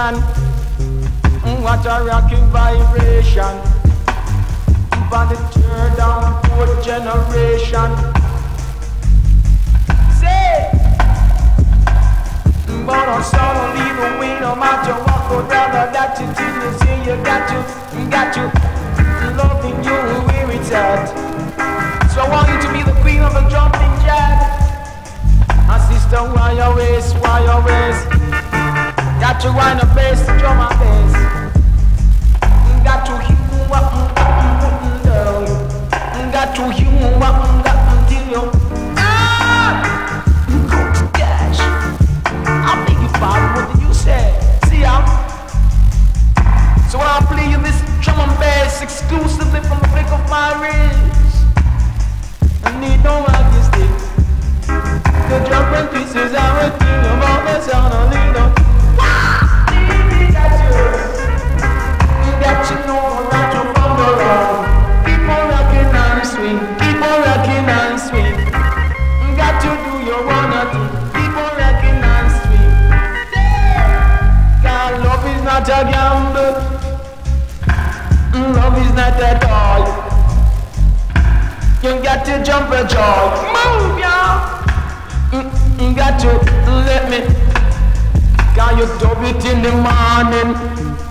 Mm, What a rocking vibration. For the third and fourth generation. Say, but on some lead the way, no matter what go down, that you till you say you got to, got to, loving you where it's at. So I want you to be the queen of the jumping jack. My sister, why your waist, why your waist? Got to wind the bass, drum my bass. Got to hear what I'm down. Got to hear what I'm till you. Ah! Gosh. I beg your pardon, what did you say? See how? So when I play you this drum and bass exclusively from the flick of my wrist, I need no majesty. The drum and pieces are You got to jump a joy. Move, y'all. Mm, mm, got to let me. Got you dub it in the morning?